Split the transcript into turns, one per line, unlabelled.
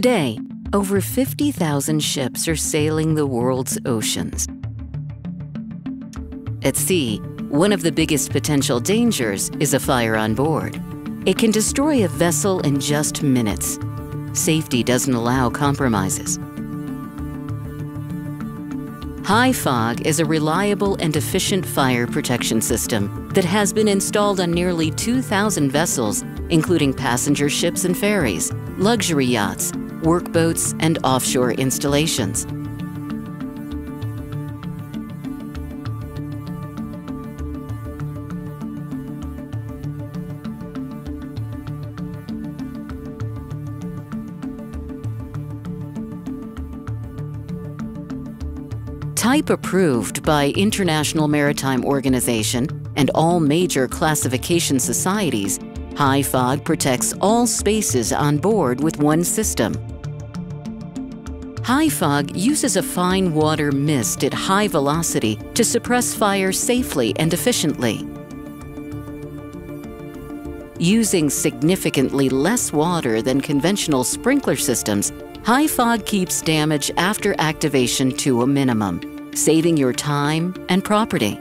Today, over 50,000 ships are sailing the world's oceans. At sea, one of the biggest potential dangers is a fire on board. It can destroy a vessel in just minutes. Safety doesn't allow compromises. HI-FOG is a reliable and efficient fire protection system that has been installed on nearly 2,000 vessels, including passenger ships and ferries, luxury yachts, workboats, and offshore installations. Type approved by International Maritime Organization and all major classification societies, HI-FOG protects all spaces on board with one system. HI-FOG uses a fine water mist at high velocity to suppress fire safely and efficiently. Using significantly less water than conventional sprinkler systems, HI-FOG keeps damage after activation to a minimum, saving your time and property.